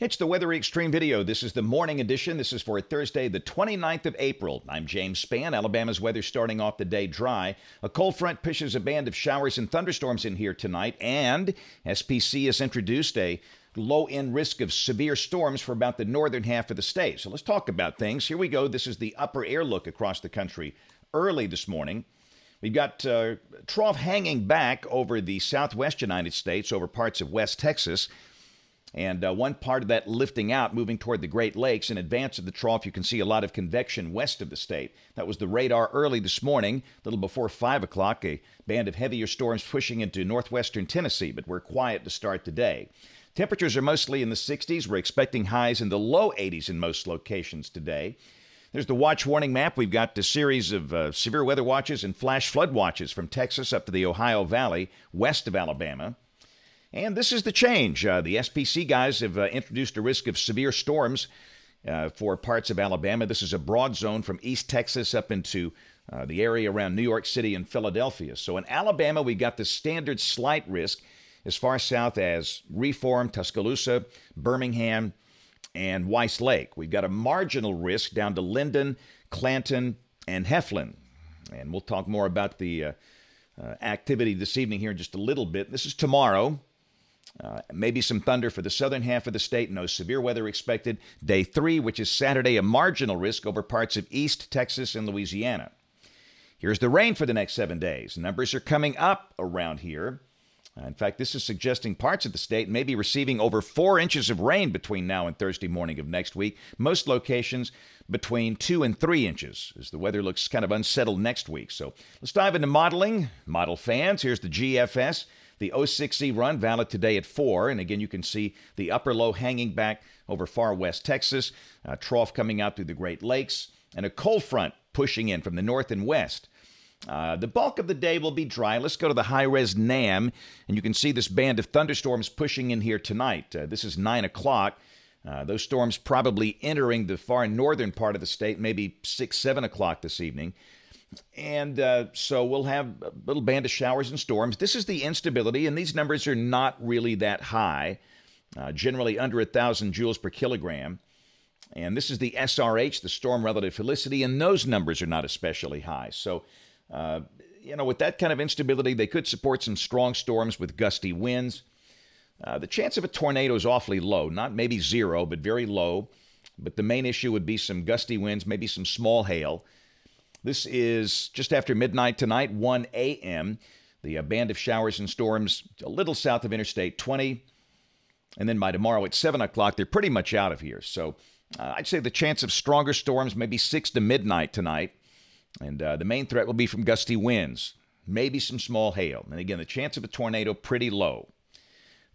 It's the Weather Xtreme video. This is the morning edition. This is for Thursday, the 29th of April. I'm James Spann. Alabama's weather starting off the day dry. A cold front pushes a band of showers and thunderstorms in here tonight, and SPC has introduced a low end risk of severe storms for about the northern half of the state. So let's talk about things. Here we go. This is the upper air look across the country early this morning. We've got uh, trough hanging back over the southwest United States, over parts of West Texas. And uh, one part of that lifting out, moving toward the Great Lakes. In advance of the trough, you can see a lot of convection west of the state. That was the radar early this morning, a little before 5 o'clock. A band of heavier storms pushing into northwestern Tennessee, but we're quiet to start the day. Temperatures are mostly in the 60s. We're expecting highs in the low 80s in most locations today. There's the watch warning map. We've got a series of uh, severe weather watches and flash flood watches from Texas up to the Ohio Valley, west of Alabama. And this is the change. Uh, the SPC guys have uh, introduced a risk of severe storms uh, for parts of Alabama. This is a broad zone from East Texas up into uh, the area around New York City and Philadelphia. So in Alabama, we've got the standard slight risk as far south as Reform, Tuscaloosa, Birmingham, and Weiss Lake. We've got a marginal risk down to Linden, Clanton, and Heflin. And we'll talk more about the uh, uh, activity this evening here in just a little bit. This is tomorrow. Uh, maybe some thunder for the southern half of the state. No severe weather expected. Day three, which is Saturday, a marginal risk over parts of East Texas and Louisiana. Here's the rain for the next seven days. Numbers are coming up around here. Uh, in fact, this is suggesting parts of the state may be receiving over four inches of rain between now and Thursday morning of next week. Most locations between two and three inches as the weather looks kind of unsettled next week. So let's dive into modeling. Model fans, here's the GFS. The 06Z run valid today at 4. And again, you can see the upper low hanging back over far west Texas, a trough coming out through the Great Lakes, and a cold front pushing in from the north and west. Uh, the bulk of the day will be dry. Let's go to the high res NAM, and you can see this band of thunderstorms pushing in here tonight. Uh, this is 9 o'clock. Uh, those storms probably entering the far northern part of the state, maybe 6, 7 o'clock this evening. And uh, so we'll have a little band of showers and storms. This is the instability, and these numbers are not really that high, uh, generally under 1,000 joules per kilogram. And this is the SRH, the storm relative helicity, and those numbers are not especially high. So, uh, you know, with that kind of instability, they could support some strong storms with gusty winds. Uh, the chance of a tornado is awfully low, not maybe zero, but very low. But the main issue would be some gusty winds, maybe some small hail. This is just after midnight tonight, 1 a.m. The uh, band of showers and storms a little south of Interstate 20. And then by tomorrow at 7 o'clock, they're pretty much out of here. So uh, I'd say the chance of stronger storms maybe 6 to midnight tonight. And uh, the main threat will be from gusty winds, maybe some small hail. And again, the chance of a tornado pretty low.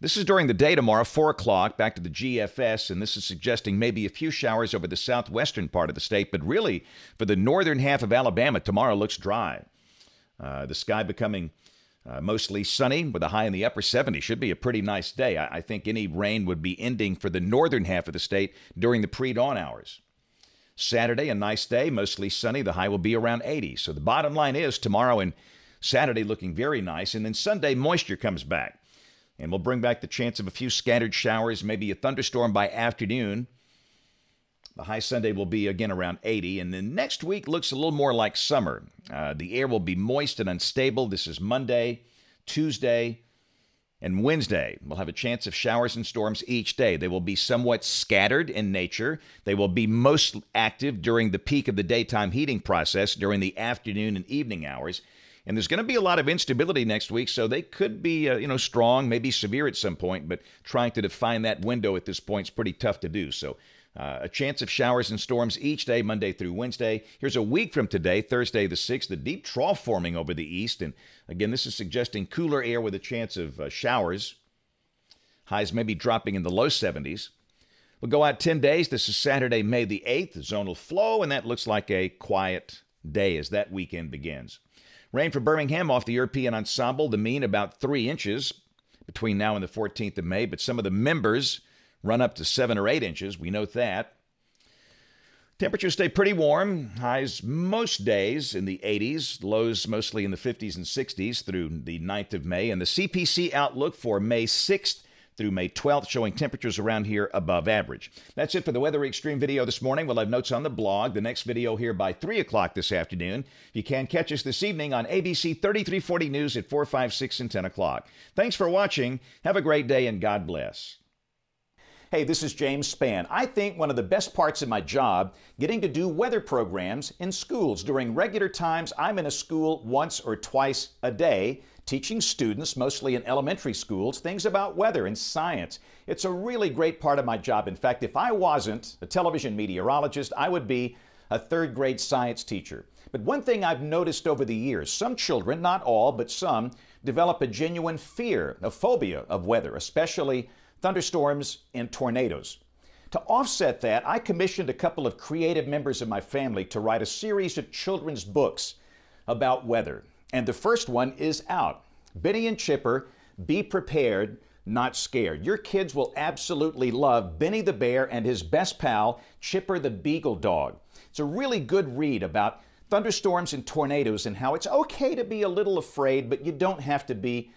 This is during the day tomorrow, 4 o'clock, back to the GFS, and this is suggesting maybe a few showers over the southwestern part of the state, but really for the northern half of Alabama, tomorrow looks dry. Uh, the sky becoming uh, mostly sunny with a high in the upper 70s. Should be a pretty nice day. I, I think any rain would be ending for the northern half of the state during the pre dawn hours. Saturday, a nice day, mostly sunny. The high will be around 80. So the bottom line is tomorrow and Saturday looking very nice, and then Sunday, moisture comes back and we'll bring back the chance of a few scattered showers, maybe a thunderstorm by afternoon. The high Sunday will be again around 80, and then next week looks a little more like summer. Uh, the air will be moist and unstable. This is Monday, Tuesday, and Wednesday. We'll have a chance of showers and storms each day. They will be somewhat scattered in nature. They will be most active during the peak of the daytime heating process during the afternoon and evening hours. And there's going to be a lot of instability next week, so they could be, uh, you know, strong, maybe severe at some point. But trying to define that window at this point is pretty tough to do. So. Uh, a chance of showers and storms each day, Monday through Wednesday. Here's a week from today, Thursday the 6th, the deep trough forming over the east. And again, this is suggesting cooler air with a chance of uh, showers. Highs may be dropping in the low 70s. We'll go out 10 days. This is Saturday, May the 8th. The zonal flow, and that looks like a quiet day as that weekend begins. Rain for Birmingham off the European ensemble, the mean about three inches between now and the 14th of May, but some of the members run up to seven or eight inches. We note that. Temperatures stay pretty warm. Highs most days in the 80s, lows mostly in the 50s and 60s through the 9th of May. And the CPC outlook for May 6th through May 12th, showing temperatures around here above average. That's it for the Weather Xtreme video this morning. We'll have notes on the blog. The next video here by 3 o'clock this afternoon. You can catch us this evening on ABC 3340 News at 4, 5, 6, and 10 o'clock. Thanks for watching. Have a great day and God bless. Hey, this is James Spann. I think one of the best parts of my job, getting to do weather programs in schools. During regular times, I'm in a school once or twice a day teaching students, mostly in elementary schools, things about weather and science. It's a really great part of my job. In fact, if I wasn't a television meteorologist, I would be a third grade science teacher. But one thing I've noticed over the years some children, not all, but some, develop a genuine fear, a phobia of weather, especially thunderstorms, and tornadoes. To offset that, I commissioned a couple of creative members of my family to write a series of children's books about weather. And the first one is out Benny and Chipper Be Prepared, Not Scared. Your kids will absolutely love Benny the Bear and his best pal, Chipper the Beagle Dog. It's a really good read about thunderstorms and tornadoes and how it's okay to be a little afraid, but you don't have to be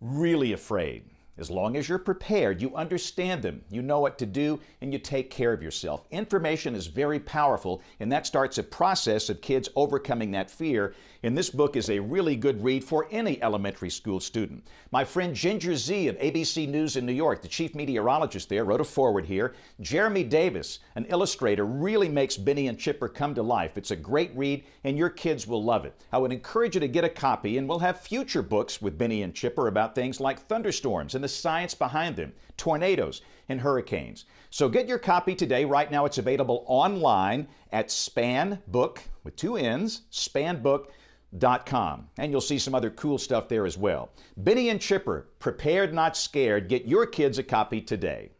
really afraid. As long as you're prepared, you understand them, you know what to do, and you take care of yourself. Information is very powerful, and that starts a process of kids overcoming that fear. And this book is a really good read for any elementary school student. My friend Ginger Zee of ABC News in New York, the chief meteorologist there, wrote a foreword here. Jeremy Davis, an illustrator, really makes Benny and Chipper come to life. It's a great read, and your kids will love it. I would encourage you to get a copy, and we'll have future books with Benny and Chipper about things like thunderstorms and the the science behind them, tornadoes and hurricanes. So get your copy today. Right now it's available online at Spannbook with two N's, spannbook.com. And you'll see some other cool stuff there as well. Benny and Chipper, prepared not scared. Get your kids a copy today.